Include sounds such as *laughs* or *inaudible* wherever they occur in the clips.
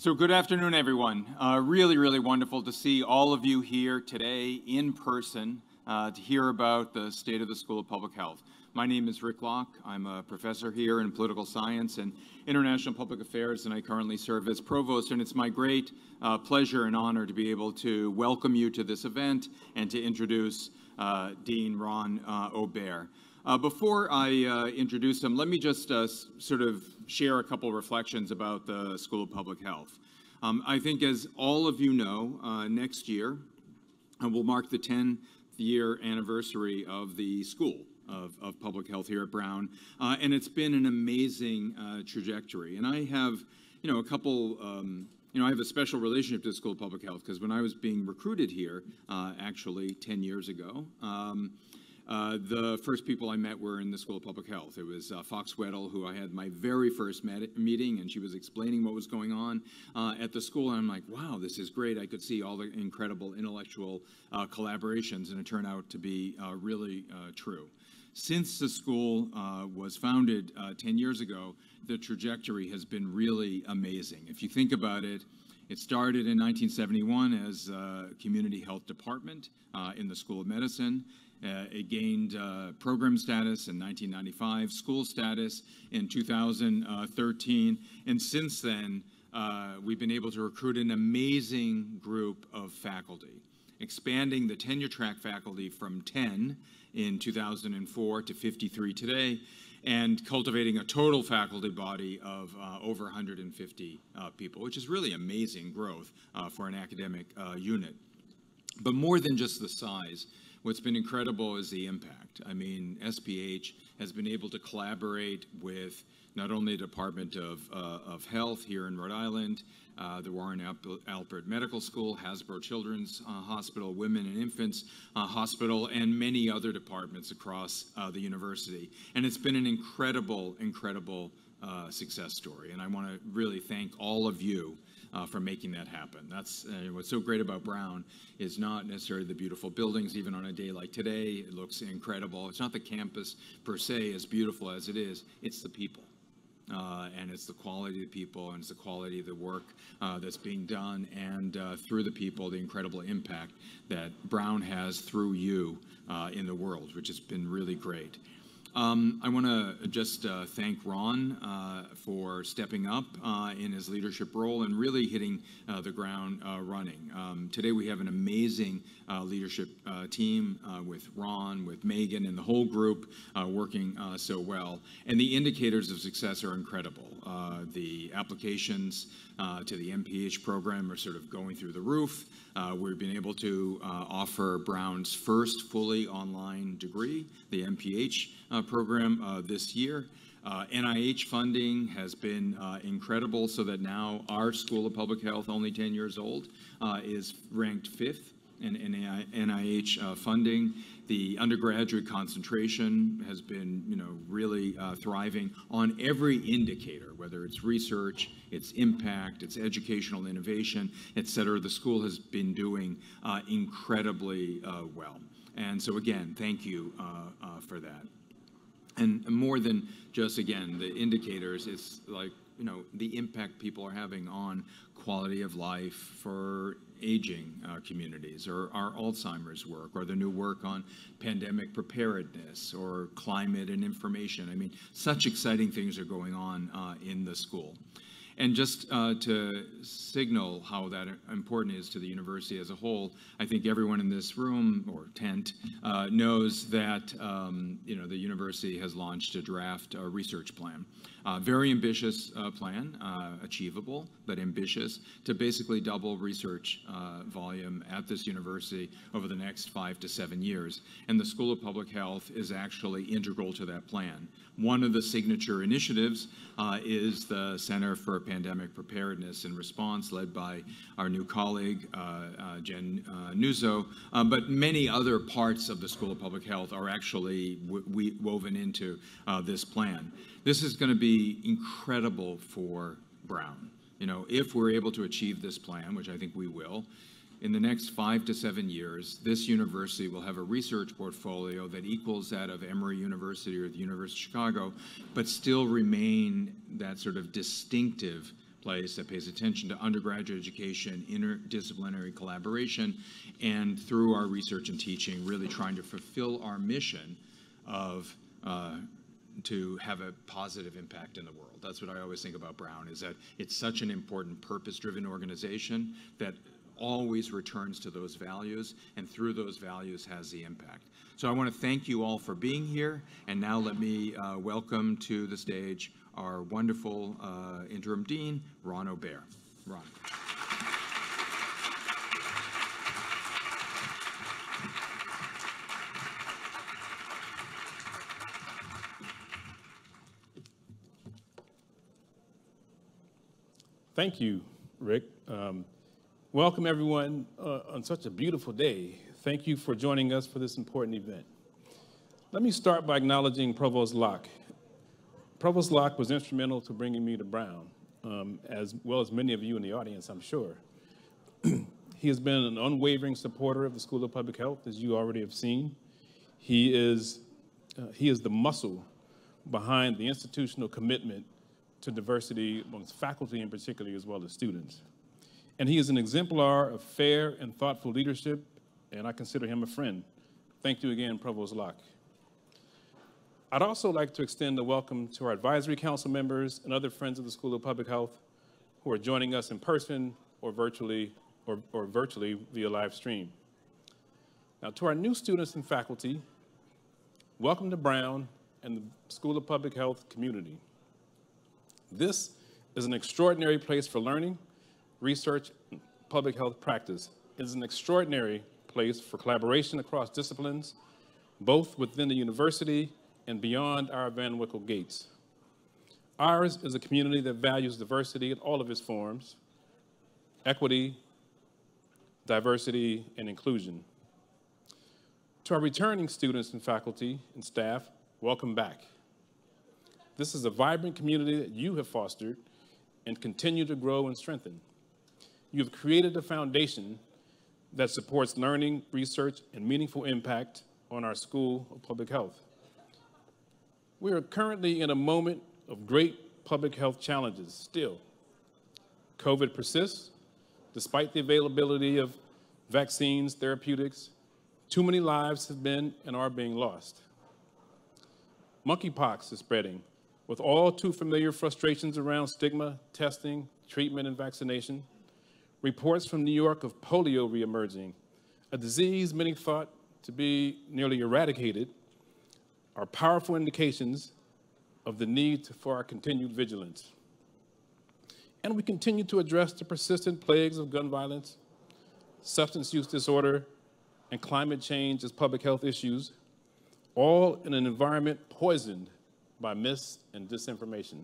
So good afternoon, everyone. Uh, really, really wonderful to see all of you here today in person uh, to hear about the state of the School of Public Health. My name is Rick Locke. I'm a professor here in political science and international public affairs, and I currently serve as provost. And it's my great uh, pleasure and honor to be able to welcome you to this event and to introduce uh, Dean Ron uh, Aubert. Uh, before I uh, introduce him, let me just uh, sort of share a couple reflections about the School of Public Health. Um, I think, as all of you know, uh, next year uh, will mark the 10th year anniversary of the school. Of, of public health here at Brown, uh, and it's been an amazing trajectory. And I have, you know, a couple um, you know, I have a special relationship to the School of Public Health because when I was being recruited here, uh, actually 10 years ago, um, uh, the first people I met were in the School of Public Health. It was uh, Fox Wetle, who I had my very first meeting, and she was explaining what was going on uh, at the school. And I'm like, wow, this is great. I could see all the incredible intellectual uh, collaborations, and it turned out to be uh, really uh, true. Since the school was founded 10 years ago, the trajectory has been really amazing. If you think about it, it started in 1971 as a community health department in the School of Medicine. Uh, it gained uh, program status in 1995, school status in 2013, and since then, uh, we've been able to recruit an amazing group of faculty, expanding the tenure track faculty from 10 in 2004 to 53 today, and cultivating a total faculty body of uh, over 150 uh, people, which is really amazing growth uh, for an academic unit. But more than just the size, What's been incredible is the impact. I mean, SPH has been able to collaborate with not only the Department of, uh, of Health here in Rhode Island, uh, the Warren Alpert Medical School, Hasbro Children's uh, Hospital, Women and Infants uh, Hospital, and many other departments across uh, the university. And it's been an incredible, incredible uh, success story. And I want to really thank all of you uh, for making that happen. That's uh, what's so great about Brown is not necessarily the beautiful buildings, even on a day like today, it looks incredible. It's not the campus per se, as beautiful as it is, it's the people. Uh, and it's the quality of the people and it's the quality of the work uh, that's being done and uh, through the people the incredible impact that brown has through you uh, in the world which has been really great um, I want to just uh, thank Ron uh, for stepping up uh, in his leadership role and really hitting uh, the ground uh, running. Um, today we have an amazing uh, leadership team with Ron, with Megan, and the whole group working so well. And the indicators of success are incredible. the applications to the MPH program are sort of going through the roof. we've been able to offer Brown's first fully online degree, the MPH uh, program uh, this year. Uh, NIH funding has been uh, incredible so that now our School of Public Health, only 10 years old, uh, is ranked fifth in NIH uh, funding. The undergraduate concentration has been, you know, really uh, thriving on every indicator, whether it's research, its impact, its educational innovation, et cetera. The school has been doing uh, incredibly uh, well. And so again, thank you for that and more than just again the indicators it's like you know the impact people are having on quality of life for aging uh, communities or our alzheimer's work or the new work on pandemic preparedness or climate and information. I mean such exciting things are going on uh, in the school and just uh, to signal how that important is to the university as a whole, I think everyone in this room or tent uh, knows that um, you know the university has launched a draft uh, research plan. Uh, very ambitious uh, plan, uh, achievable, but ambitious, to basically double research volume at this university over the next five to seven years. And the School of Public Health is actually integral to that plan. One of the signature initiatives uh, is the Center for Pandemic Preparedness and Response, led by our new colleague, uh, Jen Nuzzo. but many other parts of the School of Public Health are actually woven into this plan. This is going to be incredible for Brown. You know, if we're able to achieve this plan, which I think we will, in the next five to seven years, this university will have a research portfolio that equals that of Emory University or the University of Chicago, but still remain that sort of distinctive place that pays attention to undergraduate education, interdisciplinary collaboration, and through our research and teaching, really trying to fulfill our mission of uh, to have a positive impact in the world. That's what I always think about Brown, is that it's such an important purpose-driven organization that always returns to those values, and through those values has the impact. So I want to thank you all for being here, and now let me uh, welcome to the stage our wonderful uh, interim dean, Ron Aubert. Ron. Thank you, Rick. Um, welcome, everyone, uh, on such a beautiful day. Thank you for joining us for this important event. Let me start by acknowledging Provost Locke. Provost Locke was instrumental to bringing me to Brown, um, as well as many of you in the audience, I'm sure. *clears throat* he has been an unwavering supporter of the School of Public Health, as you already have seen. He is, uh, he is the muscle behind the institutional commitment to diversity amongst faculty in particular, as well as students. And he is an exemplar of fair and thoughtful leadership, and I consider him a friend. Thank you again, Provost Locke. I'd also like to extend a welcome to our advisory council members and other friends of the School of Public Health who are joining us in person or virtually or, or virtually via live stream. Now, to our new students and faculty, welcome to Brown and the School of Public Health community. This is an extraordinary place for learning, research, and public health practice. is an extraordinary place for collaboration across disciplines, both within the university and beyond our Van Wickle gates. Ours is a community that values diversity in all of its forms, equity, diversity, and inclusion. To our returning students and faculty and staff, welcome back. This is a vibrant community that you have fostered and continue to grow and strengthen. You have created a foundation that supports learning, research, and meaningful impact on our School of Public Health. We are currently in a moment of great public health challenges still. COVID persists, despite the availability of vaccines, therapeutics, too many lives have been and are being lost. Monkeypox is spreading, with all too familiar frustrations around stigma, testing, treatment, and vaccination. Reports from New York of polio reemerging, a disease many thought to be nearly eradicated, are powerful indications of the need for our continued vigilance. And we continue to address the persistent plagues of gun violence, substance use disorder, and climate change as public health issues, all in an environment poisoned by myths and disinformation.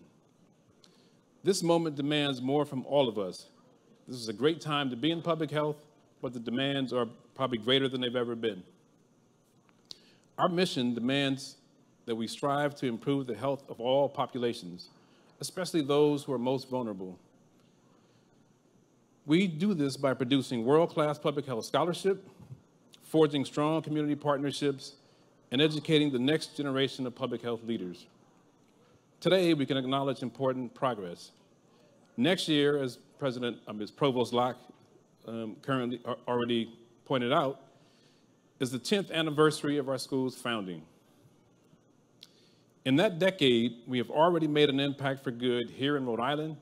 This moment demands more from all of us. This is a great time to be in public health, but the demands are probably greater than they've ever been. Our mission demands that we strive to improve the health of all populations, especially those who are most vulnerable. We do this by producing world-class public health scholarship, forging strong community partnerships, and educating the next generation of public health leaders. Today, we can acknowledge important progress. Next year, as President, um, as Provost Locke um, currently already pointed out, is the 10th anniversary of our school's founding. In that decade, we have already made an impact for good here in Rhode Island,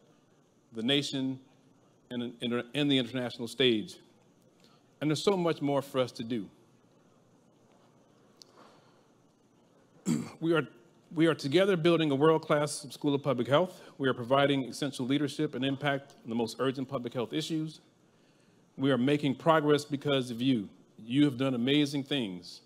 the nation, and in the international stage. And there's so much more for us to do. *clears throat* we, are, we are together building a world-class school of public health. We are providing essential leadership and impact on the most urgent public health issues. We are making progress because of you. You have done amazing things.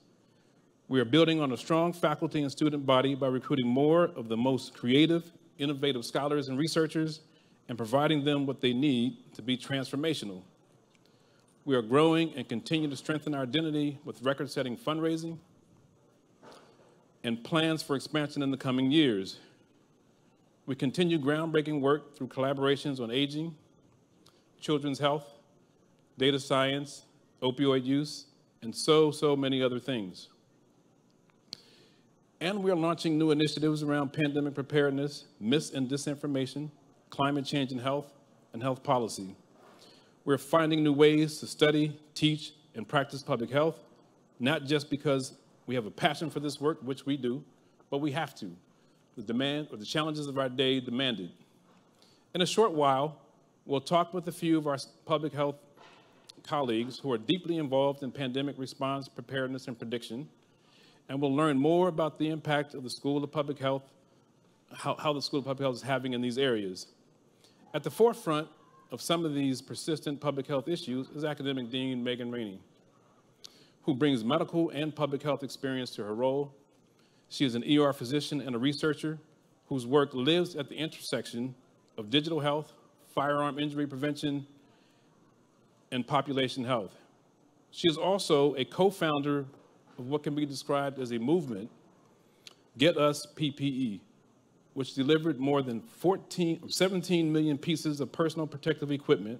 We are building on a strong faculty and student body by recruiting more of the most creative, innovative scholars and researchers and providing them what they need to be transformational. We are growing and continue to strengthen our identity with record-setting fundraising and plans for expansion in the coming years. We continue groundbreaking work through collaborations on aging, children's health, data science, opioid use, and so, so many other things. And we're launching new initiatives around pandemic preparedness, mis and disinformation, climate change and health, and health policy. We're finding new ways to study, teach, and practice public health, not just because we have a passion for this work, which we do, but we have to. The demand or the challenges of our day demand it. In a short while, we'll talk with a few of our public health colleagues who are deeply involved in pandemic response, preparedness, and prediction, and we'll learn more about the impact of the School of Public Health, how, how the School of Public Health is having in these areas. At the forefront of some of these persistent public health issues is Academic Dean Megan Ranney, who brings medical and public health experience to her role. She is an ER physician and a researcher whose work lives at the intersection of digital health, firearm injury prevention, and population health. She is also a co-founder of what can be described as a movement, Get Us PPE, which delivered more than 14, 17 million pieces of personal protective equipment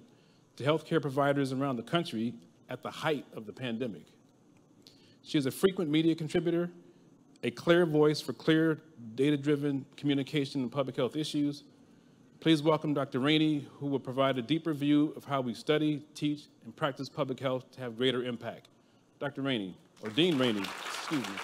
to healthcare providers around the country at the height of the pandemic. She is a frequent media contributor, a clear voice for clear, data-driven communication in public health issues. Please welcome Dr. Ranney, who will provide a deeper view of how we study, teach, and practice public health to have greater impact. Dr. Ranney, or Dean Ranney, excuse me.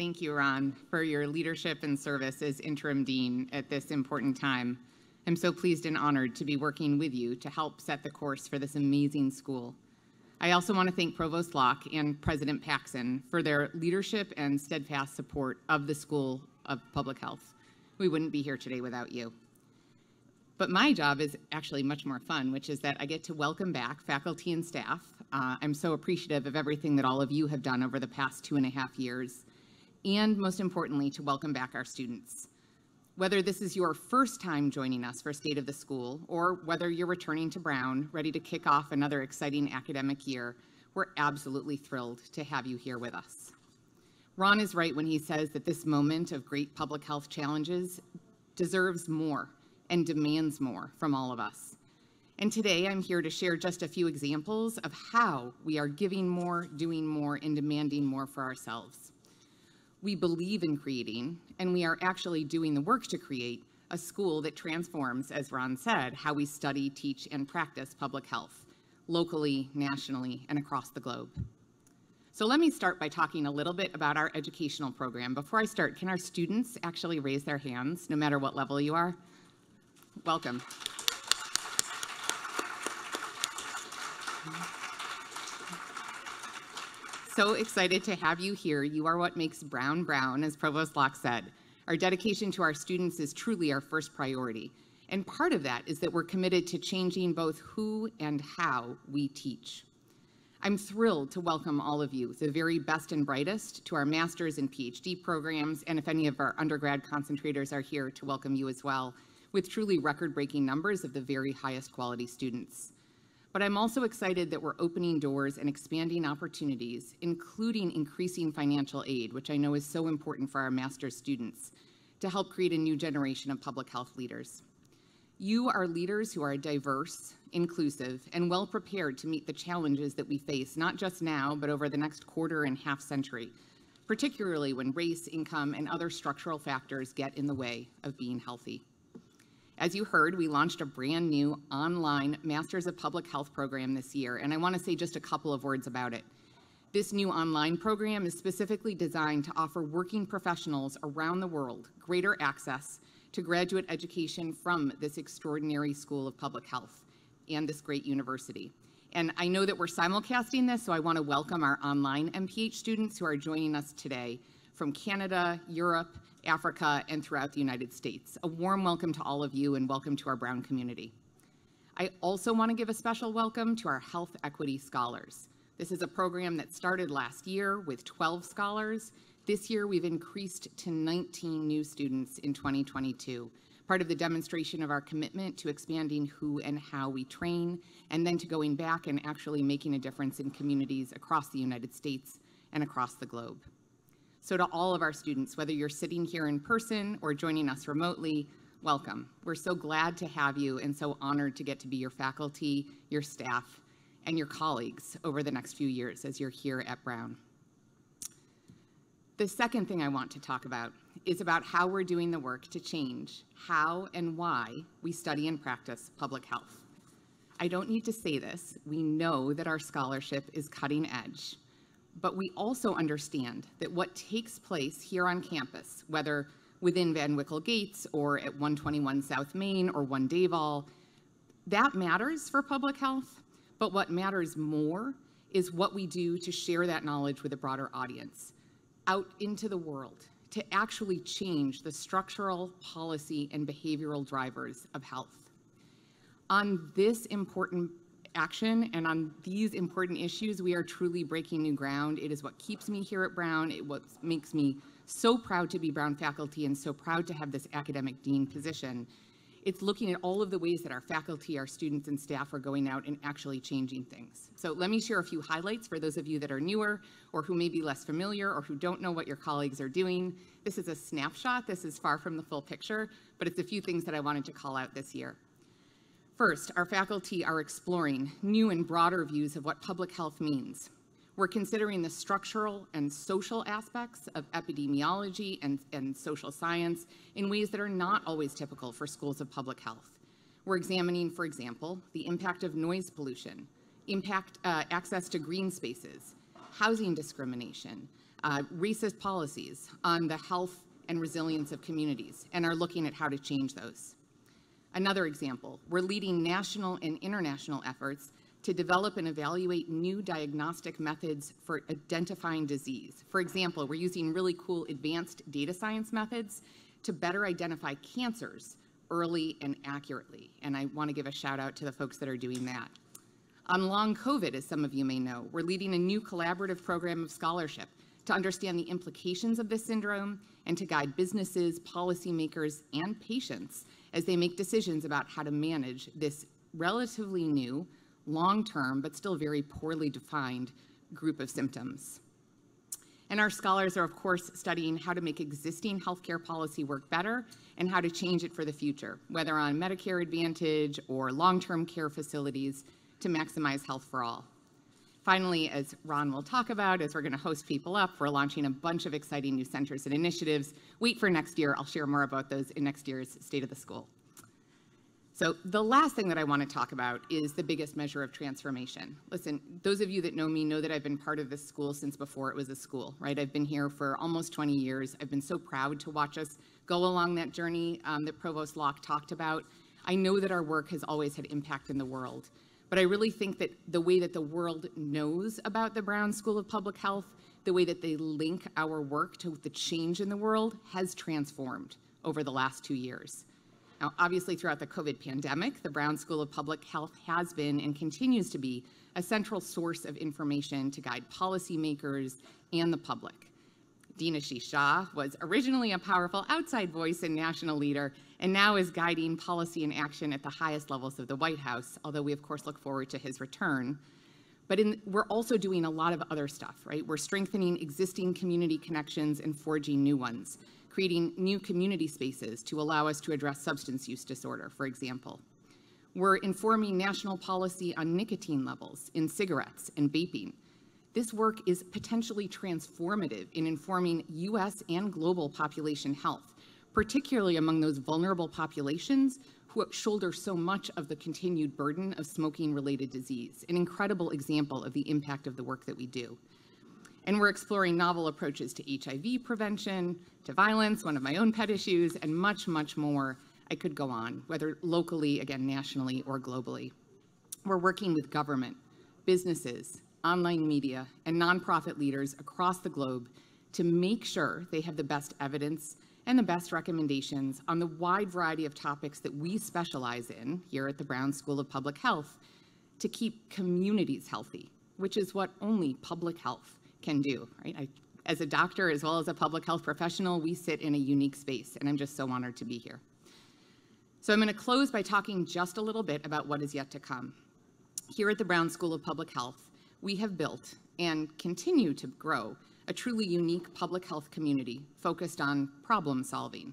Thank you, Ron, for your leadership and service as interim dean at this important time. I'm so pleased and honored to be working with you to help set the course for this amazing school. I also want to thank Provost Locke and President Paxson for their leadership and steadfast support of the School of Public Health. We wouldn't be here today without you. But my job is actually much more fun, which is that I get to welcome back faculty and staff. Uh, I'm so appreciative of everything that all of you have done over the past two and a half years and most importantly, to welcome back our students. Whether this is your first time joining us for State of the School, or whether you're returning to Brown, ready to kick off another exciting academic year, we're absolutely thrilled to have you here with us. Ron is right when he says that this moment of great public health challenges deserves more and demands more from all of us. And today I'm here to share just a few examples of how we are giving more, doing more, and demanding more for ourselves we believe in creating, and we are actually doing the work to create a school that transforms, as Ron said, how we study, teach, and practice public health, locally, nationally, and across the globe. So let me start by talking a little bit about our educational program. Before I start, can our students actually raise their hands, no matter what level you are? Welcome. So excited to have you here. You are what makes Brown Brown, as Provost Locke said. Our dedication to our students is truly our first priority. And part of that is that we're committed to changing both who and how we teach. I'm thrilled to welcome all of you, the very best and brightest, to our master's and PhD programs, and if any of our undergrad concentrators are here, to welcome you as well, with truly record-breaking numbers of the very highest quality students. But I'm also excited that we're opening doors and expanding opportunities, including increasing financial aid, which I know is so important for our master's students, to help create a new generation of public health leaders. You are leaders who are diverse, inclusive, and well prepared to meet the challenges that we face, not just now, but over the next quarter and half century, particularly when race, income, and other structural factors get in the way of being healthy. As you heard, we launched a brand new online Masters of Public Health program this year, and I want to say just a couple of words about it. This new online program is specifically designed to offer working professionals around the world greater access to graduate education from this extraordinary School of Public Health and this great university. And I know that we're simulcasting this, so I want to welcome our online MPH students who are joining us today from Canada, Europe, Africa, and throughout the United States. A warm welcome to all of you and welcome to our Brown community. I also want to give a special welcome to our Health Equity Scholars. This is a program that started last year with 12 scholars. This year we've increased to 19 new students in 2022, part of the demonstration of our commitment to expanding who and how we train, and then to going back and actually making a difference in communities across the United States and across the globe. So to all of our students, whether you're sitting here in person or joining us remotely, welcome. We're so glad to have you and so honored to get to be your faculty, your staff, and your colleagues over the next few years as you're here at Brown. The second thing I want to talk about is about how we're doing the work to change how and why we study and practice public health. I don't need to say this. We know that our scholarship is cutting edge, but we also understand that what takes place here on campus, whether within Van Wickle Gates or at 121 South Main or One Davol, that matters for public health, but what matters more is what we do to share that knowledge with a broader audience out into the world to actually change the structural, policy, and behavioral drivers of health. On this important action and on these important issues, we are truly breaking new ground. It is what keeps me here at Brown. It what makes me so proud to be Brown faculty and so proud to have this academic dean position. It's looking at all of the ways that our faculty, our students, and staff are going out and actually changing things. So let me share a few highlights for those of you that are newer or who may be less familiar or who don't know what your colleagues are doing. This is a snapshot. This is far from the full picture, but it's a few things that I wanted to call out this year. First, our faculty are exploring new and broader views of what public health means. We're considering the structural and social aspects of epidemiology and, and social science in ways that are not always typical for schools of public health. We're examining, for example, the impact of noise pollution, impact uh, access to green spaces, housing discrimination, uh, racist policies on the health and resilience of communities, and are looking at how to change those. Another example, we're leading national and international efforts to develop and evaluate new diagnostic methods for identifying disease. For example, we're using really cool advanced data science methods to better identify cancers early and accurately. And I want to give a shout out to the folks that are doing that. On long COVID, as some of you may know, we're leading a new collaborative program of scholarship to understand the implications of this syndrome and to guide businesses, policymakers, and patients as they make decisions about how to manage this relatively new, long-term, but still very poorly defined group of symptoms. And our scholars are, of course, studying how to make existing healthcare policy work better and how to change it for the future, whether on Medicare Advantage or long-term care facilities to maximize health for all. Finally, as Ron will talk about, as we're going to host people up, we're launching a bunch of exciting new centers and initiatives. Wait for next year. I'll share more about those in next year's State of the School. So the last thing that I want to talk about is the biggest measure of transformation. Listen, those of you that know me know that I've been part of this school since before it was a school, right? I've been here for almost 20 years. I've been so proud to watch us go along that journey um, that Provost Locke talked about. I know that our work has always had impact in the world. But I really think that the way that the world knows about the Brown School of Public Health, the way that they link our work to the change in the world has transformed over the last two years. Now, obviously, throughout the COVID pandemic, the Brown School of Public Health has been and continues to be a central source of information to guide policymakers and the public. Ashish Jha was originally a powerful outside voice and national leader, and now is guiding policy and action at the highest levels of the White House, although we, of course, look forward to his return. But in, we're also doing a lot of other stuff, right? We're strengthening existing community connections and forging new ones, creating new community spaces to allow us to address substance use disorder, for example. We're informing national policy on nicotine levels in cigarettes and vaping, this work is potentially transformative in informing US and global population health, particularly among those vulnerable populations who shoulder so much of the continued burden of smoking related disease, an incredible example of the impact of the work that we do. And we're exploring novel approaches to HIV prevention, to violence, one of my own pet issues, and much, much more. I could go on, whether locally, again, nationally, or globally. We're working with government, businesses, online media, and nonprofit leaders across the globe to make sure they have the best evidence and the best recommendations on the wide variety of topics that we specialize in here at the Brown School of Public Health to keep communities healthy, which is what only public health can do, right? I, as a doctor as well as a public health professional, we sit in a unique space, and I'm just so honored to be here. So I'm going to close by talking just a little bit about what is yet to come. Here at the Brown School of Public Health, we have built and continue to grow a truly unique public health community focused on problem solving.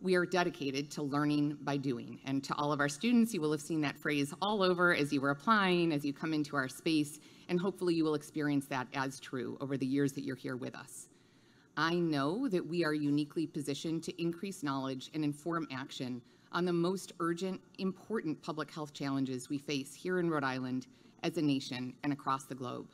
We are dedicated to learning by doing. And to all of our students, you will have seen that phrase all over as you were applying, as you come into our space, and hopefully you will experience that as true over the years that you're here with us. I know that we are uniquely positioned to increase knowledge and inform action on the most urgent, important public health challenges we face here in Rhode Island as a nation and across the globe.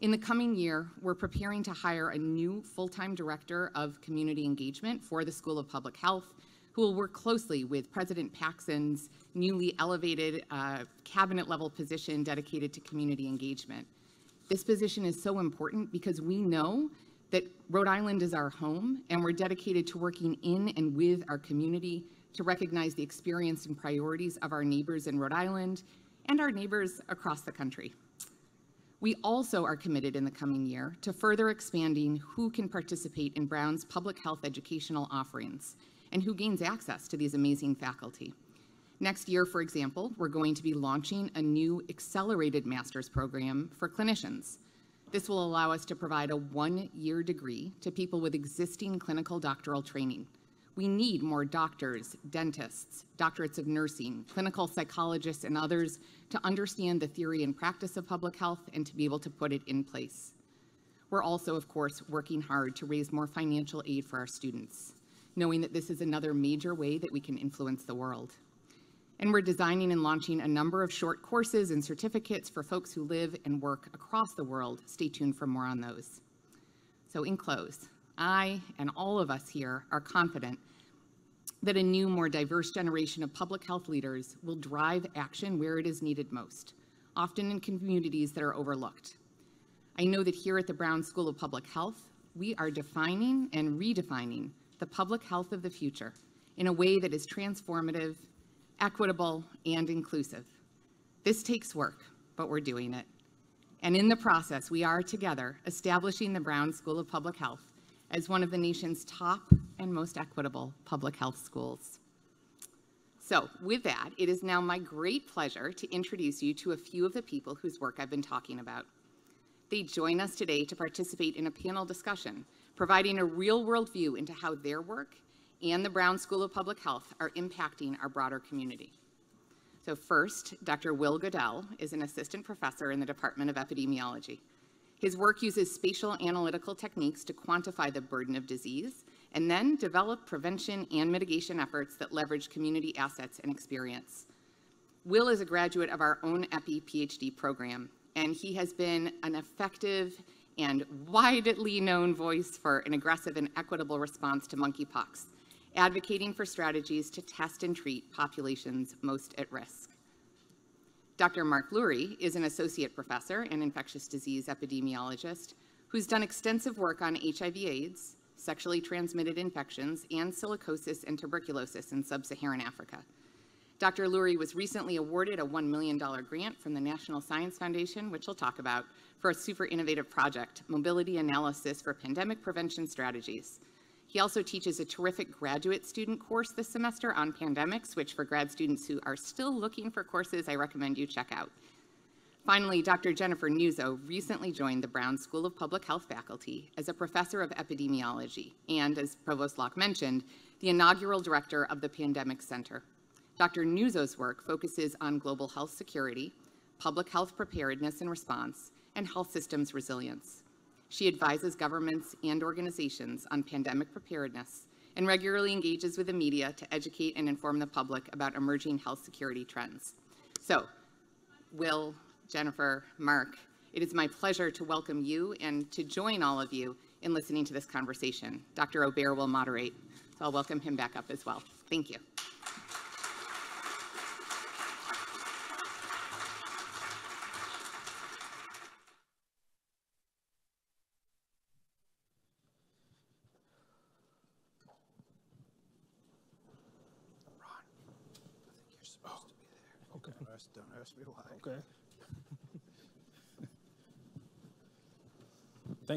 In the coming year, we're preparing to hire a new full-time director of community engagement for the School of Public Health, who will work closely with President Paxson's newly elevated uh, cabinet-level position dedicated to community engagement. This position is so important because we know that Rhode Island is our home, and we're dedicated to working in and with our community to recognize the experience and priorities of our neighbors in Rhode Island and our neighbors across the country. We also are committed in the coming year to further expanding who can participate in Brown's public health educational offerings and who gains access to these amazing faculty. Next year, for example, we're going to be launching a new accelerated master's program for clinicians. This will allow us to provide a one-year degree to people with existing clinical doctoral training. We need more doctors, dentists, doctorates of nursing, clinical psychologists, and others to understand the theory and practice of public health and to be able to put it in place. We're also, of course, working hard to raise more financial aid for our students, knowing that this is another major way that we can influence the world. And we're designing and launching a number of short courses and certificates for folks who live and work across the world. Stay tuned for more on those. So in close, I and all of us here are confident that a new, more diverse generation of public health leaders will drive action where it is needed most, often in communities that are overlooked. I know that here at the Brown School of Public Health, we are defining and redefining the public health of the future in a way that is transformative, equitable, and inclusive. This takes work, but we're doing it. And in the process, we are together establishing the Brown School of Public Health as one of the nation's top and most equitable public health schools. So with that, it is now my great pleasure to introduce you to a few of the people whose work I've been talking about. They join us today to participate in a panel discussion, providing a real-world view into how their work and the Brown School of Public Health are impacting our broader community. So first, Dr. Will Goedel is an assistant professor in the Department of Epidemiology. His work uses spatial analytical techniques to quantify the burden of disease and then develop prevention and mitigation efforts that leverage community assets and experience. Will is a graduate of our own EPI PhD program, and he has been an effective and widely known voice for an aggressive and equitable response to monkeypox, advocating for strategies to test and treat populations most at risk. Dr. Mark Lurie is an associate professor and infectious disease epidemiologist who's done extensive work on HIV AIDS, sexually transmitted infections, and silicosis and tuberculosis in sub-Saharan Africa. Dr. Lurie was recently awarded a $1 million grant from the National Science Foundation, which we'll talk about, for a super innovative project, Mobility Analysis for Pandemic Prevention Strategies. He also teaches a terrific graduate student course this semester on pandemics, which for grad students who are still looking for courses, I recommend you check out. Finally, Dr. Jennifer Nuzzo recently joined the Brown School of Public Health faculty as a professor of epidemiology and, as Provost Locke mentioned, the inaugural director of the Pandemic Center. Dr. Nuzzo's work focuses on global health security, public health preparedness and response, and health systems resilience. She advises governments and organizations on pandemic preparedness and regularly engages with the media to educate and inform the public about emerging health security trends. So, Will, Jennifer, Mark, it is my pleasure to welcome you and to join all of you in listening to this conversation. Dr. Aubert will moderate, so I'll welcome him back up as well. Thank you. ask me why. Okay.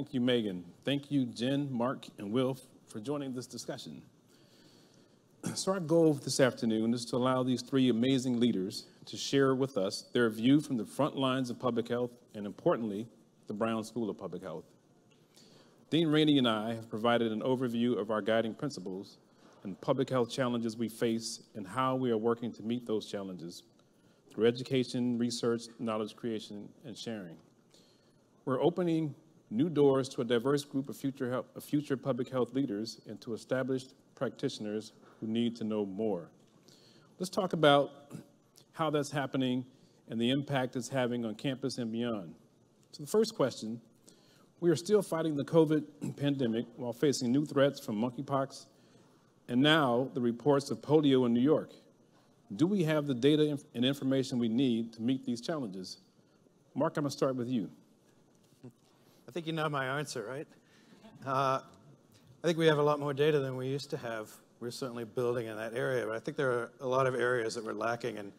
Thank you, Megan. Thank you, Jen, Mark, and Will for joining this discussion. *clears throat* So our goal this afternoon is to allow these three amazing leaders to share with us their view from the front lines of public health and importantly, the Brown School of Public Health. Dean Ranney and I have provided an overview of our guiding principles and public health challenges we face and how we are working to meet those challenges through education, research, knowledge creation, and sharing. We're opening new doors to a diverse group of future, health, of future public health leaders and to established practitioners who need to know more. Let's talk about how that's happening and the impact it's having on campus and beyond. So the first question, we are still fighting the COVID *clears throat* pandemic while facing new threats from monkeypox and now the reports of polio in New York. Do we have the data and information we need to meet these challenges? Mark, I'm gonna start with you. I think you know my answer, right? Uh, I think we have a lot more data than we used to have. We're certainly building in that area, but I think there are a lot of areas that we're lacking, and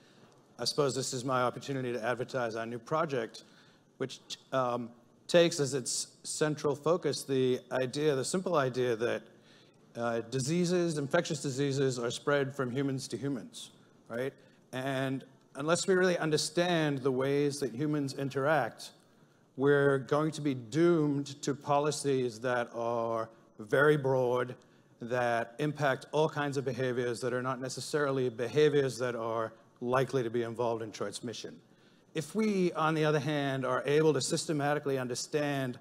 I suppose this is my opportunity to advertise our new project, which um, takes as its central focus the idea, the simple idea that uh, diseases, infectious diseases, are spread from humans to humans, right? And unless we really understand the ways that humans interact, we're going to be doomed to policies that are very broad, that impact all kinds of behaviors that are not necessarily behaviors that are likely to be involved in transmission. If we, on the other hand, are able to systematically understand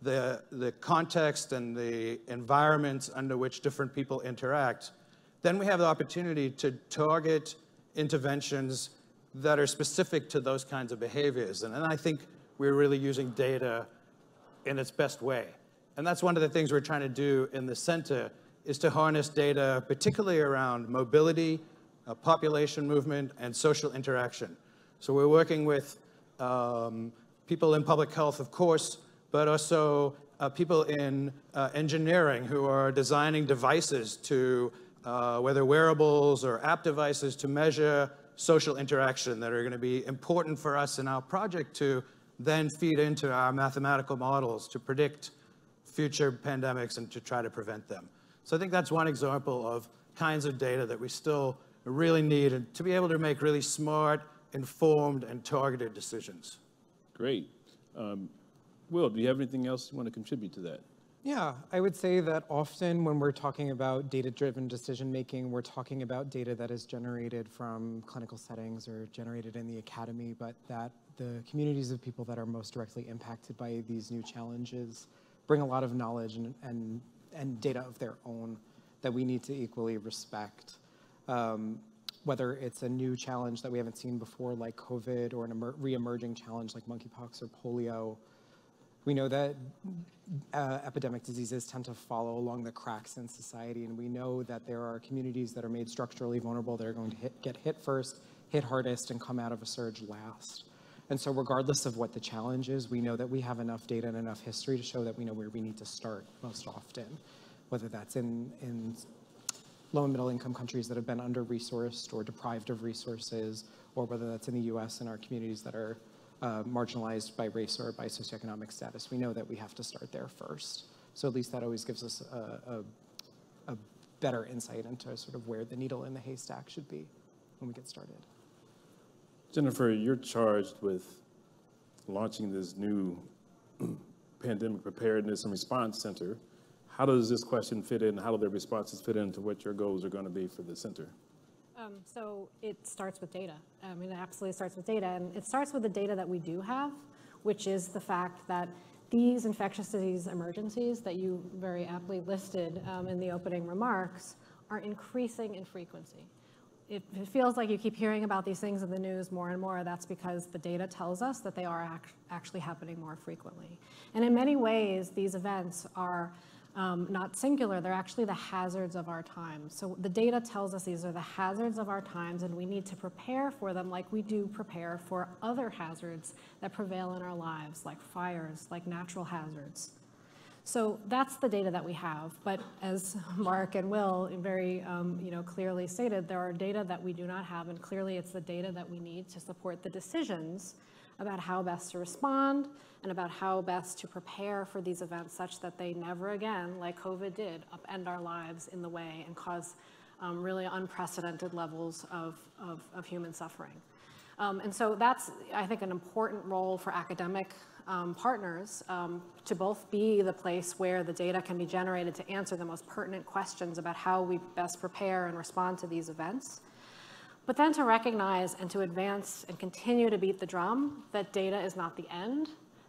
the, the context and the environments under which different people interact, then we have the opportunity to target interventions that are specific to those kinds of behaviors. And, and I think we're really using data in its best way. And that's one of the things we're trying to do in the center is to harness data, particularly around mobility, uh, population movement, and social interaction. So we're working with um, people in public health, of course, but also uh, people in uh, engineering who are designing devices to, uh, whether wearables or app devices, to measure social interaction that are going to be important for us in our project to then feed into our mathematical models to predict future pandemics and to try to prevent them. So I think that's one example of kinds of data that we still really need to be able to make really smart, informed, and targeted decisions. Great. Um, Will, do you have anything else you want to contribute to that? Yeah, I would say that often when we're talking about data-driven decision making, we're talking about data that is generated from clinical settings or generated in the academy, but that the communities of people that are most directly impacted by these new challenges bring a lot of knowledge and, and, and data of their own that we need to equally respect. Um, whether it's a new challenge that we haven't seen before, like COVID, or an re-emerging challenge like monkeypox or polio, we know that uh, epidemic diseases tend to follow along the cracks in society, and we know that there are communities that are made structurally vulnerable that are going to hit, get hit first, hit hardest, and come out of a surge last. And so regardless of what the challenge is, we know that we have enough data and enough history to show that we know where we need to start most often, whether that's in, in low and middle income countries that have been under-resourced or deprived of resources, or whether that's in the US and our communities that are uh, marginalized by race or by socioeconomic status. We know that we have to start there first. So at least that always gives us a, a, a better insight into sort of where the needle in the haystack should be when we get started. Jennifer, you're charged with launching this new *clears throat* pandemic preparedness and response center. How does this question fit in? How do the responses fit into what your goals are going to be for the center? Um, so it starts with data. I mean, it absolutely starts with data. And it starts with the data that we do have, which is the fact that these infectious disease emergencies that you very aptly listed um, in the opening remarks are increasing in frequency. It, feels like you keep hearing about these things in the news more and more. That's because the data tells us that they are act actually happening more frequently. And in many ways, these events are um, not singular, they're actually the hazards of our time. So the data tells us these are the hazards of our times and we need to prepare for them like we do prepare for other hazards that prevail in our lives, like fires, like natural hazards. So that's the data that we have. But as Mark and Will very um, you know, clearly stated, there are data that we do not have, and clearly it's the data that we need to support the decisions about how best to respond and about how best to prepare for these events such that they never again, like COVID did, upend our lives in the way and cause um, really unprecedented levels of, of, of human suffering. Um, and so that's, I think, an important role for academic um, partners um, to both be the place where the data can be generated to answer the most pertinent questions about how we best prepare and respond to these events. But then to recognize and to advance and continue to beat the drum that data is not the end.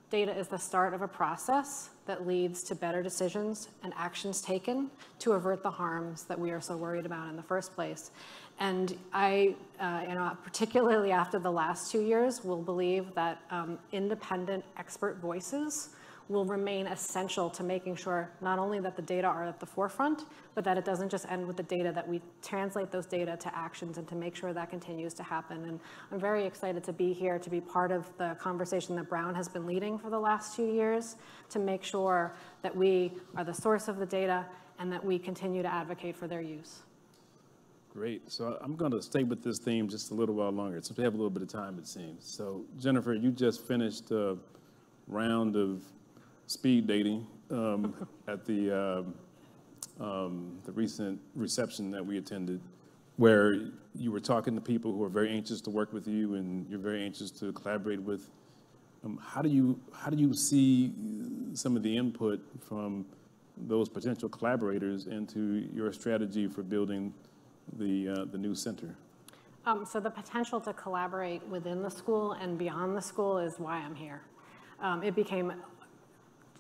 Data is the start of a process that leads to better decisions and actions taken to avert the harms that we are so worried about in the first place. And I, uh, you know, particularly after the last two years, will believe that um, independent expert voices will remain essential to making sure not only that the data are at the forefront, but that it doesn't just end with the data, that we translate those data to actions and to make sure that continues to happen. And I'm very excited to be here to be part of the conversation that Brown has been leading for the last two years to make sure that we are the source of the data and that we continue to advocate for their use. Great. So I'm going to stay with this theme just a little while longer, since we have a little bit of time, it seems. So Jennifer, you just finished a round of speed dating um, *laughs* at the, um, um, the recent reception that we attended, where you were talking to people who are very anxious to work with you and you're very anxious to collaborate with. Um, how do you how do you see some of the input from those potential collaborators into your strategy for building the, uh, the new center? Um, so the potential to collaborate within the school and beyond the school is why I'm here. Um, it became,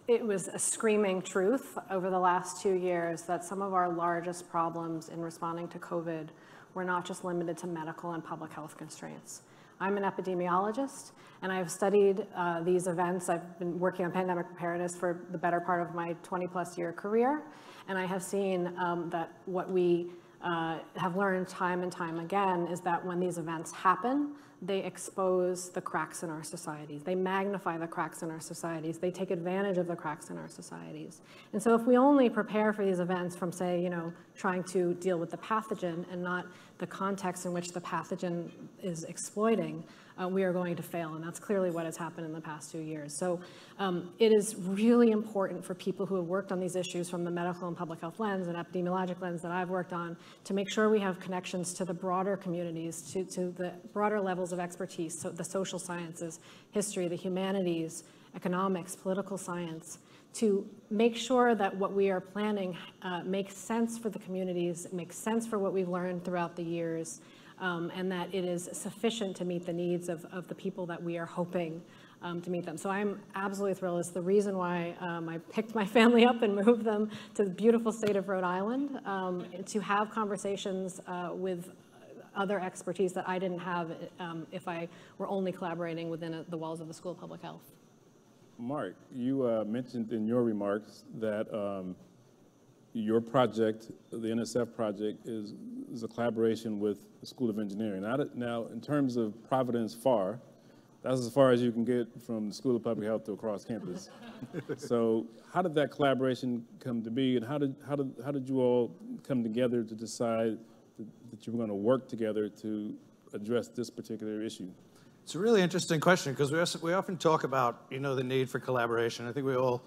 it was a screaming truth over the last two years that some of our largest problems in responding to COVID were not just limited to medical and public health constraints. I'm an epidemiologist, and I've studied uh, these events. I've been working on pandemic preparedness for the better part of my 20 plus year career, and I have seen um, that what we uh, have learned time and time again is that when these events happen, they expose the cracks in our societies. They magnify the cracks in our societies. They take advantage of the cracks in our societies. And so if we only prepare for these events from, say, you know, trying to deal with the pathogen and not the context in which the pathogen is exploiting, uh, we are going to fail. And that's clearly what has happened in the past two years. So um, it is really important for people who have worked on these issues from the medical and public health lens and epidemiologic lens that I've worked on to make sure we have connections to the broader communities, to, to the broader levels of expertise, so the social sciences, history, the humanities, economics, political science, to make sure that what we are planning uh, makes sense for the communities, makes sense for what we've learned throughout the years, um, and that it is sufficient to meet the needs of, of the people that we are hoping um, to meet them. So I'm absolutely thrilled. It's the reason why um, I picked my *laughs* family up and moved them to the beautiful state of Rhode Island um, to have conversations uh, with other expertise that I didn't have um, if I were only collaborating within a, the walls of the School of Public Health. Mark, you uh, mentioned in your remarks that um, your project, the NSF project, is, is a collaboration with the School of Engineering. Now, now, in terms of Providence FAR, that's as far as you can get from the School of Public Health to across campus. *laughs* so how did that collaboration come to be and how did, how did, how did you all come together to decide that, that you were going to work together to address this particular issue? It's a really interesting question because we, we often talk about, you know, the need for collaboration. I think we all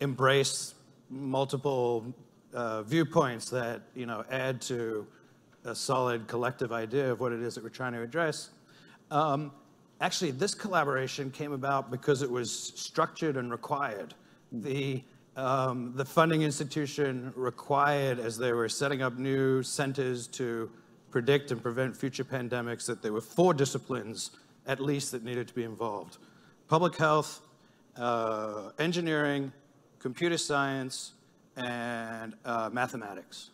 embrace multiple uh, viewpoints that you know add to a solid collective idea of what it is that we're trying to address. Um, actually, this collaboration came about because it was structured and required. The um, the funding institution required, as they were setting up new centers to predict and prevent future pandemics, that there were four disciplines at least that needed to be involved: public health, uh, engineering, computer science, and uh, mathematics.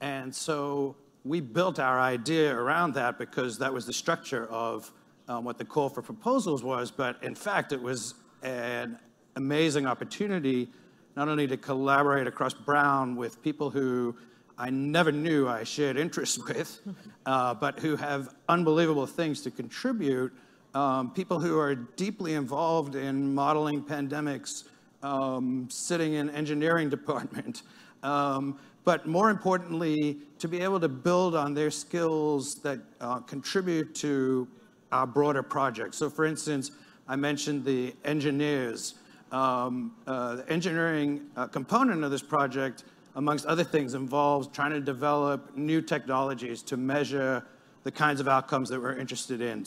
And so we built our idea around that because that was the structure of um, what the call for proposals was. But in fact, it was an amazing opportunity not only to collaborate across Brown with people who I never knew I shared interests *laughs* with, uh, but who have unbelievable things to contribute. Um, people who are deeply involved in modeling pandemics, um, sitting in engineering *laughs* department. Um, but more importantly, to be able to build on their skills that uh, contribute to our broader project. So for instance, I mentioned the engineers. Um, uh, the engineering uh, component of this project, amongst other things, involves trying to develop new technologies to measure the kinds of outcomes that we're interested in.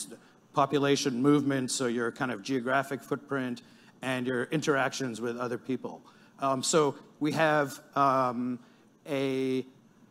Population movement, so your kind of geographic footprint, and your interactions with other people. Um, so we have um, a,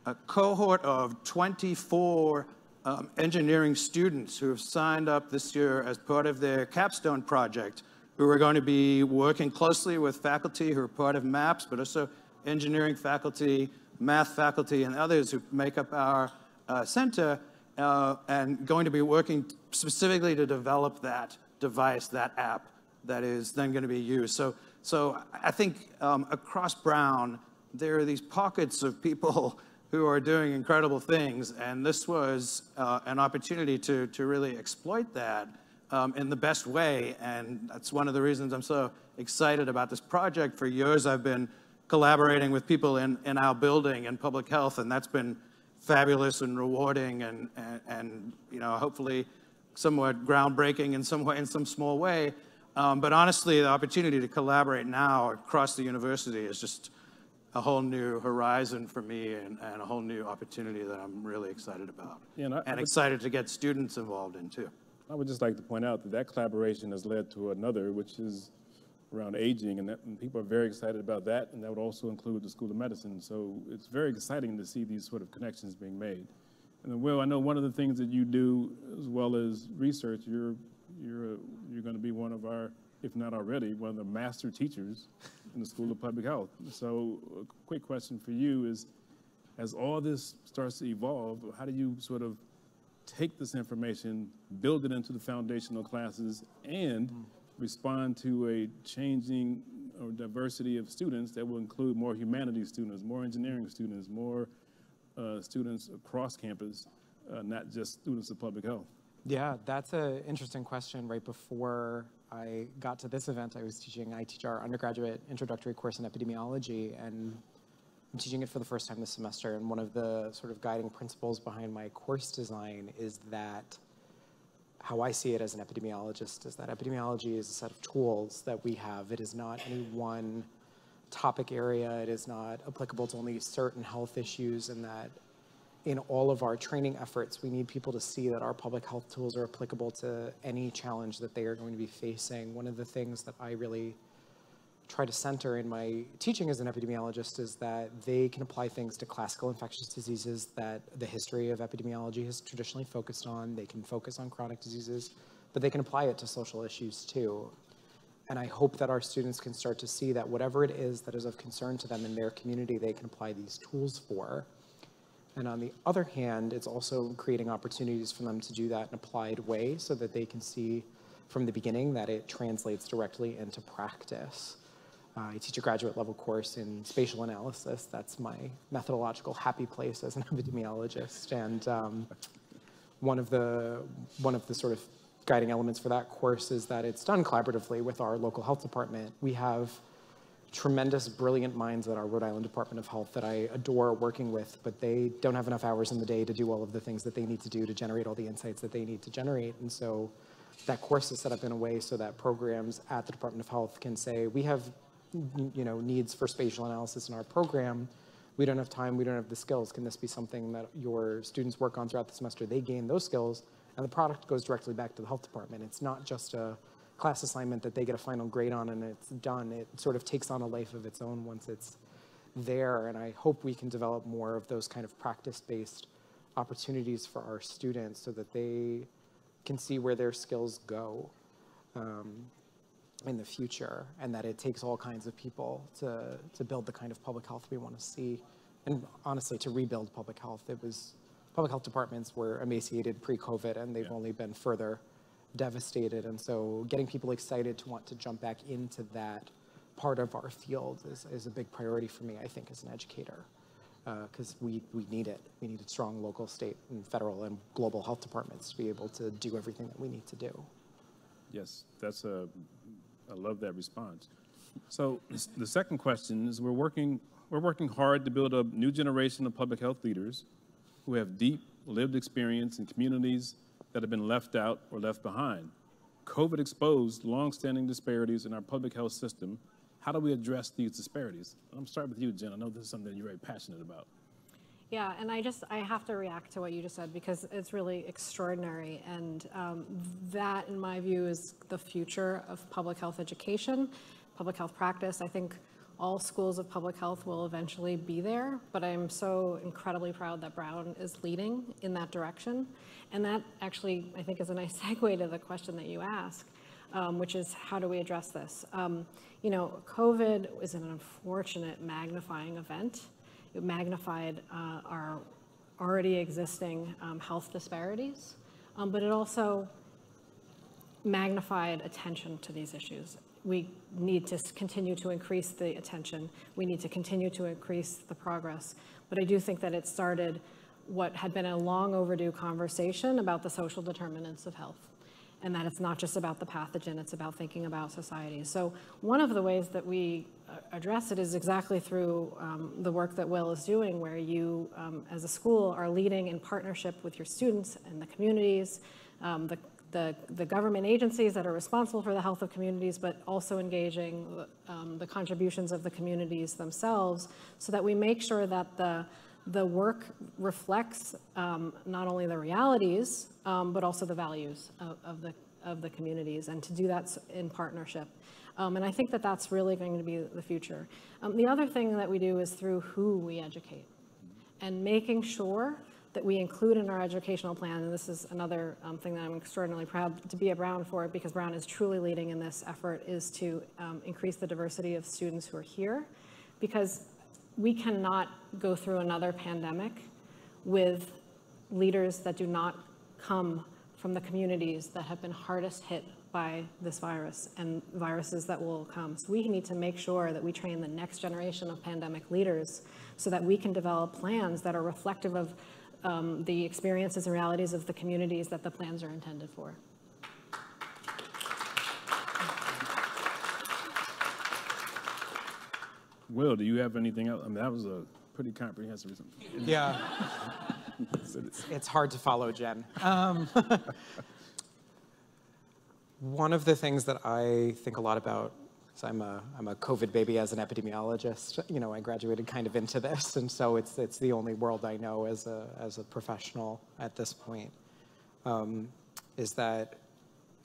a, cohort of 24 um, engineering students who have signed up this year as part of their capstone project, who are going to be working closely with faculty who are part of MAPS, but also engineering faculty, math faculty, and others who make up our uh, center, uh, and going to be working specifically to develop that device, that app that is then going to be used. So, so I think um, across Brown, there are these pockets of people *laughs* who are doing incredible things, and this was uh, an opportunity to, to really exploit that um, in the best way, and that's one of the reasons I'm so excited about this project. For years, I've been collaborating with people in, in our building in public health, and that's been fabulous and rewarding and, and, and you know, hopefully somewhat groundbreaking in some way, in some small way. Um, but honestly, the opportunity to collaborate now across the university is just a whole new horizon for me and, and a whole new opportunity that I'm really excited about. Yeah, and, I, and excited to get students involved in too. I would just like to point out that that collaboration has led to another, which is around aging, and, that, and, people are very excited about that, and that would also include the School of Medicine. So it's very exciting to see these sort of connections being made. And then, Will, I know one of the things that you do, as well as research, you're you're you're going to be one of our, if not already, one of the master teachers in the School of Public Health. So, a quick question for you is, as all this starts to evolve, how do you sort of take this information, build it into the foundational classes, and respond to a changing or diversity of students that will include more humanities students, more engineering students, more uh, students across campus, uh, not just students of public health? Yeah, that's an interesting question. Right before I got to this event, I was teaching, I teach our undergraduate introductory course in epidemiology, and I'm teaching it for the first time this semester. And one of the sort of guiding principles behind my course design is that how I see it as an epidemiologist is that epidemiology is a set of tools that we have. It is not any one topic area. It is not applicable to only certain health issues and that in all of our training efforts, we need people to see that our public health tools are applicable to any challenge that they are going to be facing. One of the things that I really try to center in my teaching as an epidemiologist is that they can apply things to classical infectious diseases that the history of epidemiology has traditionally focused on. They can focus on chronic diseases, but they can apply it to social issues too. And I hope that our students can start to see that whatever it is that is of concern to them in their community, they can apply these tools for. And on the other hand, it's also creating opportunities for them to do that in applied way so that they can see from the beginning that it translates directly into practice. Uh, I teach a graduate level course in spatial analysis. That's my methodological happy place as an *laughs* epidemiologist. And um, one of the one of the sort of guiding elements for that course is that it's done collaboratively with our local health department. We have tremendous, brilliant minds at our Rhode Island Department of Health that I adore working with, but they don't have enough hours in the day to do all of the things that they need to do to generate all the insights that they need to generate. And so that course is set up in a way so that programs at the Department of Health can say, we have you know, needs for spatial analysis in our program. We don't have time, we don't have the skills. Can this be something that your students work on throughout the semester? They gain those skills, and the product goes directly back to the health department. It's not just a class assignment that they get a final grade on and it's done. It sort of takes on a life of its own once it's there, and I hope we can develop more of those kind of practice-based opportunities for our students so that they can see where their skills go. Um, in the future, and that it takes all kinds of people to, to build the kind of public health we want to see. And honestly, to rebuild public health, it was public health departments were emaciated pre-COVID, and they've yeah. only been further devastated. And so, getting people excited to want to jump back into that part of our field is, is a big priority for me. I think as an educator, because uh, we we need it. We need strong local, state, and federal and global health departments to be able to do everything that we need to do. Yes, that's a I love that response. So the second question is we're working, we're working hard to build a new generation of public health leaders who have deep lived experience in communities that have been left out or left behind. COVID exposed longstanding disparities in our public health system. How do we address these disparities? I'm starting with you, Jen. I know this is something you're very passionate about. Yeah, and I just, I have to react to what you just said because it's really extraordinary. And um, that, in my view, is the future of public health education, public health practice. I think all schools of public health will eventually be there, but I'm so incredibly proud that Brown is leading in that direction. And that actually, I think, is a nice *laughs* segue to the question that you asked, um, which is how do we address this? Um, you know, COVID is an unfortunate magnifying event it magnified uh, our already existing um, health disparities, um, but it also magnified attention to these issues. We need to continue to increase the attention. We need to continue to increase the progress. But I do think that it started what had been a long overdue conversation about the social determinants of health and that it's not just about the pathogen, it's about thinking about society. So one of the ways that we uh, address it is exactly through um, the work that Will is doing, where you, um, as a school, are leading in partnership with your students and the communities, um, the, the, the, government agencies that are responsible for the health of communities, but also engaging um, the contributions of the communities themselves so that we make sure that the the work reflects um, not only the realities, um, but also the values of, of, the, of the communities, and to do that in partnership. Um, and I think that that's really going to be the future. Um, the other thing that we do is through who we educate, and making sure that we include in our educational plan, and this is another um, thing that I'm extraordinarily proud to be at Brown for, because Brown is truly leading in this effort, is to um, increase the diversity of students who are here. Because we cannot go through another pandemic with leaders that do not come from the communities that have been hardest hit by this virus and viruses that will come. So we need to make sure that we train the next generation of pandemic leaders so that we can develop plans that are reflective of um, the experiences and realities of the communities that the plans are intended for. Will, do you have anything else? I mean, that was a pretty comprehensive. Yeah. *laughs* it's, it's, hard to follow, Jen. Um, *laughs* one of the things that I think a lot about, so I'm a, I'm a COVID baby as an epidemiologist, you know, I graduated kind of into this, and so it's, it's the only world I know as a, as a professional at this point, um, is that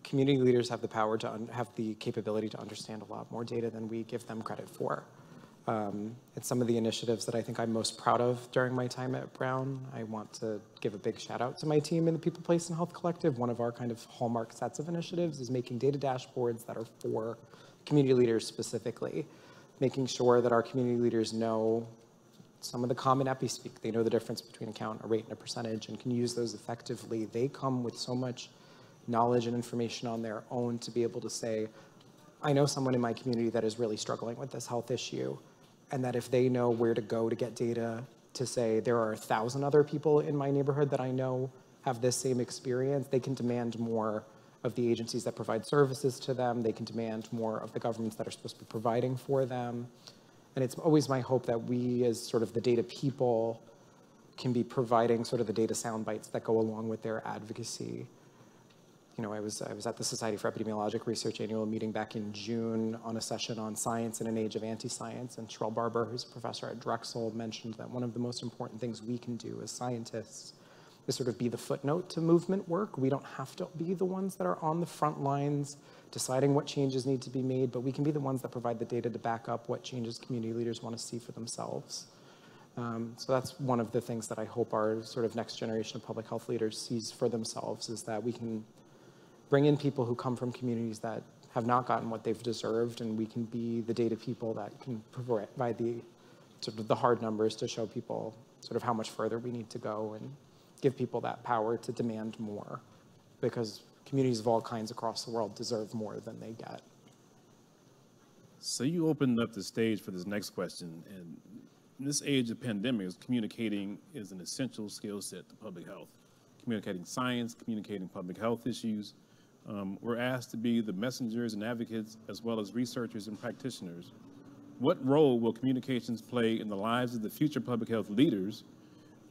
community leaders have the power to have the capability to understand a lot more data than we give them credit for. Um, it's some of the initiatives that I think I'm most proud of during my time at Brown. I want to give a big shout out to my team in the People, Place, and Health Collective. One of our kind of hallmark sets of initiatives is making data dashboards that are for community leaders specifically, making sure that our community leaders know some of the common epi speak. They know the difference between a count, a rate, and a percentage, and can use those effectively. They come with so much knowledge and information on their own to be able to say, I know someone in my community that is really struggling with this health issue and that if they know where to go to get data to say there are a thousand other people in my neighborhood that I know have this same experience, they can demand more of the agencies that provide services to them. They can demand more of the governments that are supposed to be providing for them. And it's always my hope that we, as sort of the data people, can be providing sort of the data sound bites that go along with their advocacy you know, I was, I was at the Society for Epidemiologic Research annual meeting back in June on a session on science in an age of anti-science, and Sharrelle Barber, who's a professor at Drexel, mentioned that one of the most important things we can do as scientists is sort of be the footnote to movement work. We don't have to be the ones that are on the front lines deciding what changes need to be made, but we can be the ones that provide the data to back up what changes community leaders want to see for themselves. Um, so that's one of the things that I hope our sort of next generation of public health leaders sees for themselves is that we can bring in people who come from communities that have not gotten what they've deserved, and we can be the data people that can provide the sort of the hard numbers to show people sort of how much further we need to go and give people that power to demand more, because communities of all kinds across the world deserve more than they get. So you opened up the stage for this next question, and in this age of pandemics, communicating is an essential skill set to public health. Communicating science, communicating public health issues, um, we're asked to be the messengers and advocates as well as researchers and practitioners. What role will communications play in the lives of the future public health leaders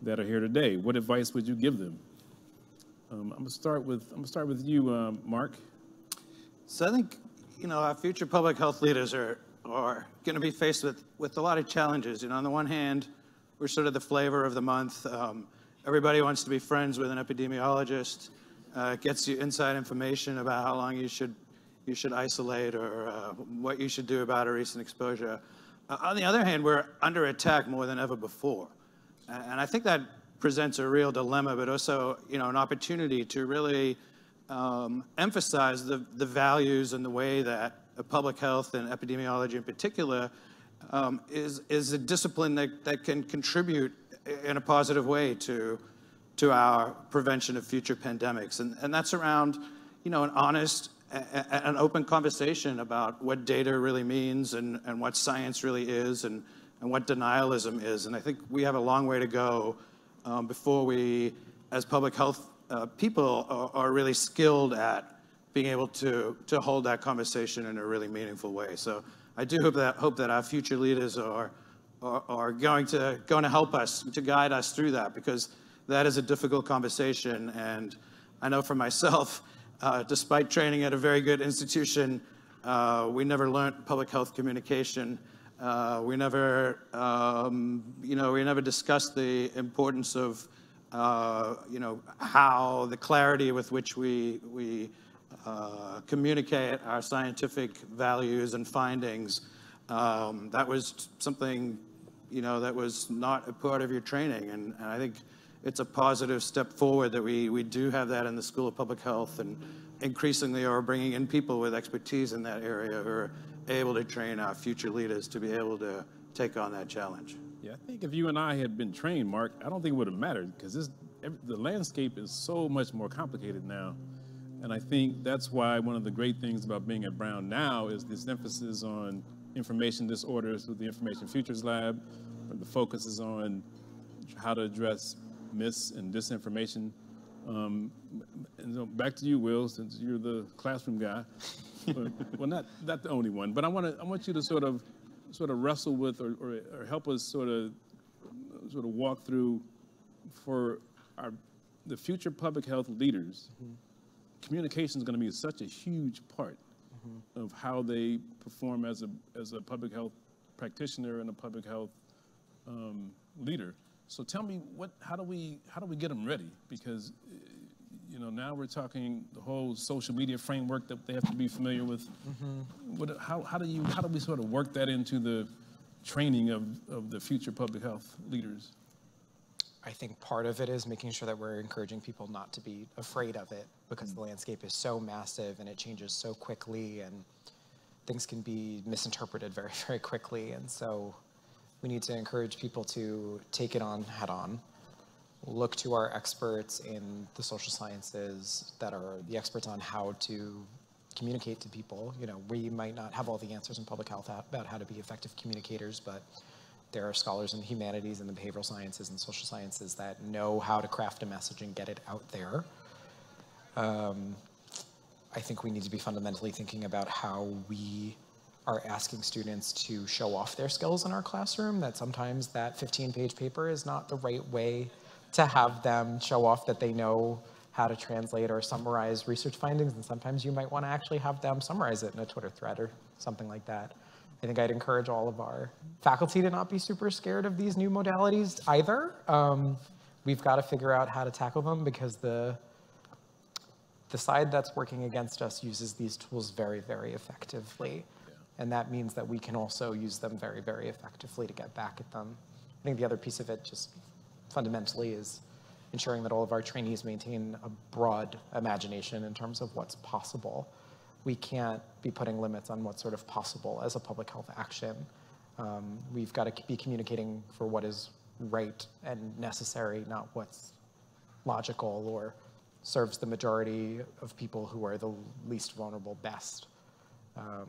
that are here today? What advice would you give them? Um, I'm gonna start with I'm gonna start with you, um, Mark. So I think you know our future public health leaders are are going to be faced with with a lot of challenges. You know, on the one hand, we're sort of the flavor of the month. Um, everybody wants to be friends with an epidemiologist. Uh, gets you inside information about how long you should you should isolate or uh, what you should do about a recent exposure. Uh, on the other hand, we're under attack more than ever before, and I think that presents a real dilemma, but also you know an opportunity to really um, emphasize the, the values and the way that public health and epidemiology in particular um, is, is a discipline that, that can contribute in a positive way to, to our prevention of future pandemics. And, and that's around, you know, an honest an open conversation about what data really means and, and what science really is and, and what denialism is. And I think we have a long way to go um, before we, as public health uh, people, are, are, really skilled at being able to, to hold that conversation in a really meaningful way. So I do hope that, hope that our future leaders are, are, are going, to, going to help us, to guide us through that, because that is a difficult conversation. And I know for myself, *laughs* uh, despite training at a very good institution, uh, we never learned public health communication. Uh, we never, um, you know, we never discussed the importance of, uh, you know, how the clarity with which we we uh, communicate our scientific values and findings. Um, that was something, you know, that was not a part of your training. And, and, I think it's a positive step forward that we, we do have that in the School of Public Health and increasingly are bringing in people with expertise in that area who are able to train our future leaders to be able to take on that challenge. Yeah, I think if you and I had been trained, Mark, I don't think it would have mattered because the landscape is so much more complicated now. And I think that's why one of the great things about being at Brown now is this emphasis on information disorders with the Information Futures Lab, where the focus is on how to address myths and disinformation. Um, and so back to you, Will, since you're the classroom guy. Well, not not the only one, but I want to I want you to sort of sort of wrestle with or, or, or help us sort of sort of walk through for our the future public health leaders. Mm-hmm communication is going to be such a huge part mm-hmm. of how they perform as a as a public health practitioner and a public health um, leader. So tell me, what how do we how do we get them ready? Because you know now we're talking the whole social media framework that they have to be familiar with. Mm-hmm. What, how how do you how do we sort of work that into the training of, of the future public health leaders? I think part of it is making sure that we're encouraging people not to be afraid of it because the landscape is so massive and it changes so quickly and things can be misinterpreted very, *laughs* very quickly. And so we need to encourage people to take it on head on, look to our experts in the social sciences that are the experts on how to communicate to people. You know, we might not have all the answers in public health about how to be effective communicators, but there are scholars in the humanities and the behavioral sciences and social sciences that know how to craft a message and get it out there. Um, I think we need to be fundamentally thinking about how we are asking students to show off their skills in our classroom, that sometimes that 15-page paper is not the right way to have them show off that they know how to translate or summarize research findings, and sometimes you might want to actually have them summarize it in a Twitter thread or something like that. I think I'd encourage all of our faculty to not be super scared of these new modalities either. Um, we've got to figure out how to tackle them because the the side that's working against us uses these tools very, very effectively. Yeah. And that means that we can also use them very, very effectively to get back at them. I think the other piece of it just fundamentally is ensuring that all of our trainees maintain a broad imagination in terms of what's possible we can't be putting limits on what's sort of possible as a public health action. Um, we've got to be communicating for what is right and necessary, not what's logical or serves the majority of people who are the least vulnerable best. Um,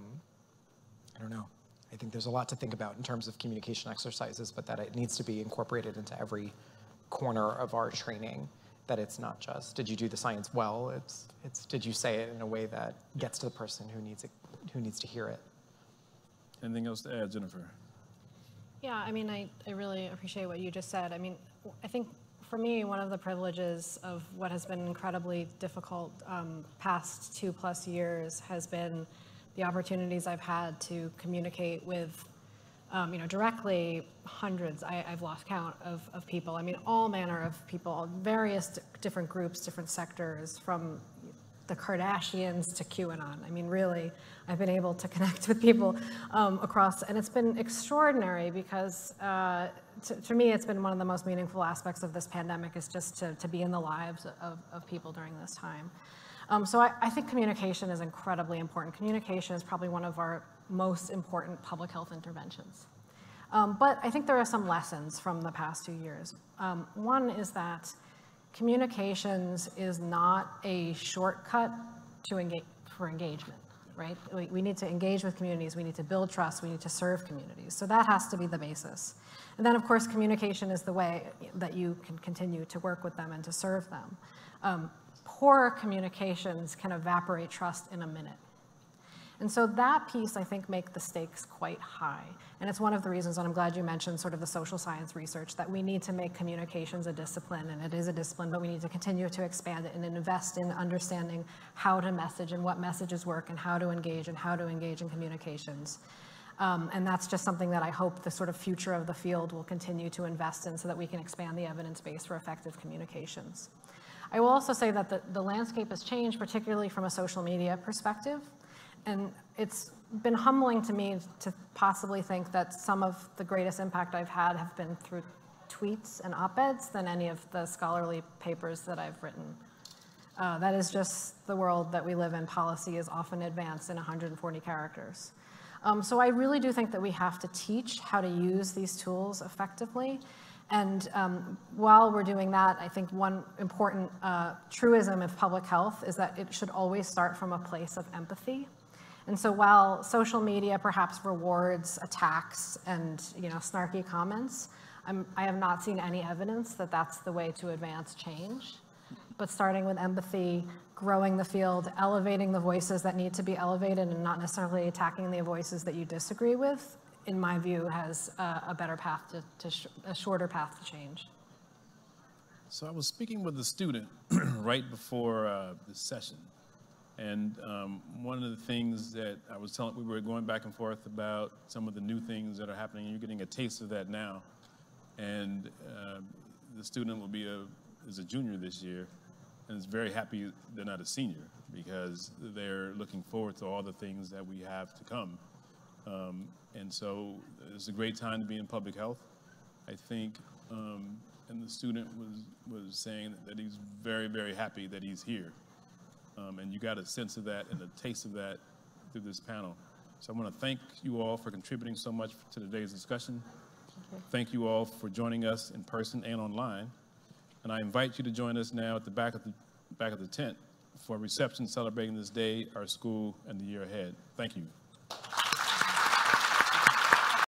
I don't know. I think there's a lot to think about in terms of communication exercises, but that it needs to be incorporated into every corner of our training that it's not just did you do the science well? It's it's did you say it in a way that gets to the person who needs it who needs to hear it? Anything else to add jennifer? Yeah i mean i, I really appreciate what you just said. I mean i think for me one of the privileges of what has been incredibly difficult um, past two plus years has been the opportunities i've had to communicate with um, you know, directly hundreds, I, I've lost count of, of people. I mean, all manner of people, various different groups, different sectors, from the Kardashians to QAnon. I mean, really, I've been able to *laughs* connect with people um, across, and it's been extraordinary because uh, to, to, me, it's been one of the most meaningful aspects of this pandemic is just to, to be in the lives of, of people during this time. Um, so I, I, think communication is incredibly important. Communication is probably one of our most important public health interventions. Um, but I think there are some lessons from the past two years. Um, one is that communications is not a shortcut to engage, for engagement, right? We, we need to engage with communities, we need to build trust, we need to serve communities. So that has to be the basis. And then, of course, communication is the way that you can continue to work with them and to serve them. Um, poor communications can evaporate trust in a minute. And so that piece, I think, make the stakes quite high. And it's one of the reasons, and I'm glad you mentioned sort of the social science research, that we need to make communications a discipline, and it is a discipline, but we need to continue to expand it and invest in understanding how to message and what messages work and how to engage and how to engage in communications. Um, and that's just something that I hope the sort of future of the field will continue to invest in so that we can expand the evidence base for effective communications. I will also say that the, the landscape has changed, particularly from a social media perspective. And it's been humbling to me to possibly think that some of the greatest impact I've had have been through tweets and op-eds than any of the scholarly papers that I've written. Uh, that is just the world that we live in. Policy is often advanced in 140 characters. Um, so I really do think that we have to teach how to use these tools effectively. And um, while we're doing that, I think one important uh, truism of public health is that it should always start from a place of empathy. And so while social media perhaps rewards attacks and you know snarky comments, I'm, I have not seen any evidence that that's the way to advance change. But starting with empathy, growing the field, elevating the voices that need to be elevated and not necessarily attacking the voices that you disagree with, in my view, has a, a better path to, to sh a shorter path to change. So I was speaking with a student *clears throat* right before uh, this session, and um, one of the things that I was telling, we were going back and forth about some of the new things that are happening. You're getting a taste of that now. And uh, the student will be a, is a junior this year and is very happy they're not a senior because they're looking forward to all the things that we have to come. Um, and so it's a great time to be in public health. I think, um, and the student was, was saying that he's very, very happy that he's here. Um, and you got a sense of that and a taste of that through this panel. So I want to thank you all for contributing so much to today's discussion. Thank you all for joining us in person and online. And I invite you to join us now at the back of the, back of the tent for a reception celebrating this day, our school, and the year ahead. Thank you.